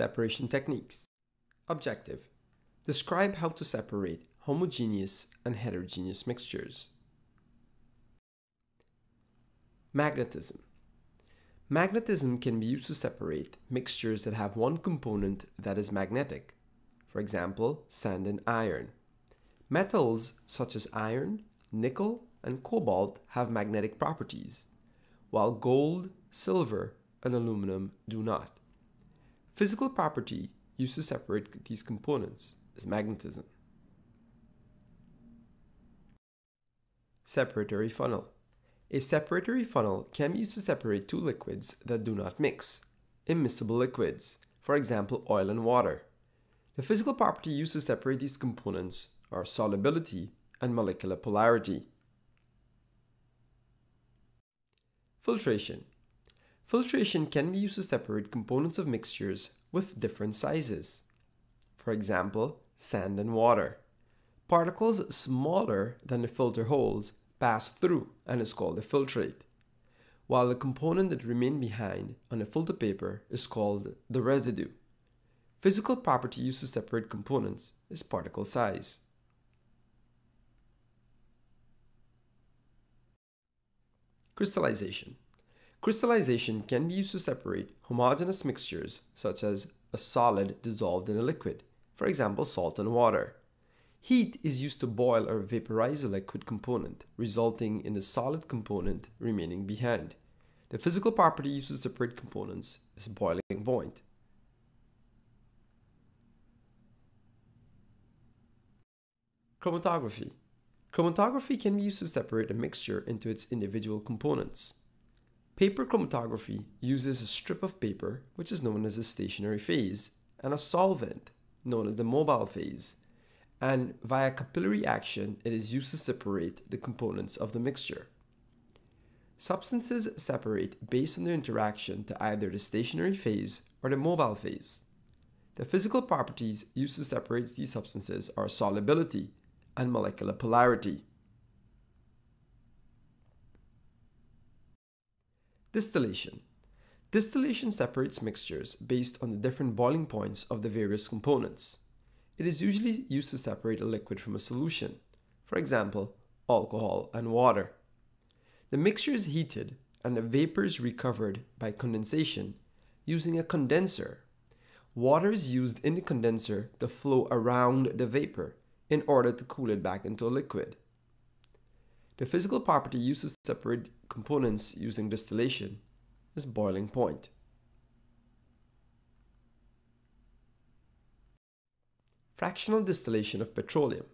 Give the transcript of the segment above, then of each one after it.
Separation techniques. Objective. Describe how to separate homogeneous and heterogeneous mixtures. Magnetism. Magnetism can be used to separate mixtures that have one component that is magnetic. For example, sand and iron. Metals such as iron, nickel, and cobalt have magnetic properties, while gold, silver, and aluminum do not. Physical property used to separate these components is magnetism. Separatory funnel. A separatory funnel can be used to separate two liquids that do not mix, immiscible liquids, for example oil and water. The physical property used to separate these components are solubility and molecular polarity. Filtration. Filtration can be used to separate components of mixtures with different sizes. For example, sand and water. Particles smaller than the filter holes pass through and is called a filtrate, while the component that remain behind on a filter paper is called the residue. Physical property used to separate components is particle size. Crystallization. Crystallization can be used to separate homogeneous mixtures such as a solid dissolved in a liquid, for example salt and water. Heat is used to boil or vaporize a liquid component, resulting in the solid component remaining behind. The physical property used to separate components is boiling point. Chromatography. Chromatography can be used to separate a mixture into its individual components. Paper chromatography uses a strip of paper, which is known as the stationary phase, and a solvent, known as the mobile phase, and via capillary action, it is used to separate the components of the mixture. Substances separate based on their interaction to either the stationary phase or the mobile phase. The physical properties used to separate these substances are solubility, and molecular polarity. Distillation. Distillation separates mixtures based on the different boiling points of the various components. It is usually used to separate a liquid from a solution, for example, alcohol and water. The mixture is heated and the vapor is recovered by condensation using a condenser. Water is used in the condenser to flow around the vapor in order to cool it back into a liquid. The physical property used to separate components using distillation is boiling point. Fractional distillation of petroleum.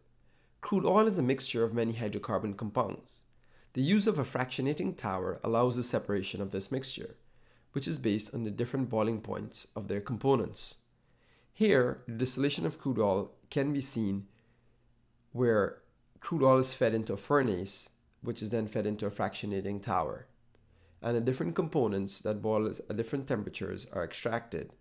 Crude oil is a mixture of many hydrocarbon compounds. The use of a fractionating tower allows the separation of this mixture, which is based on the different boiling points of their components. Here, the distillation of crude oil can be seen where crude oil is fed into a furnace, which is then fed into a fractionating tower. And the different components that boil at different temperatures are extracted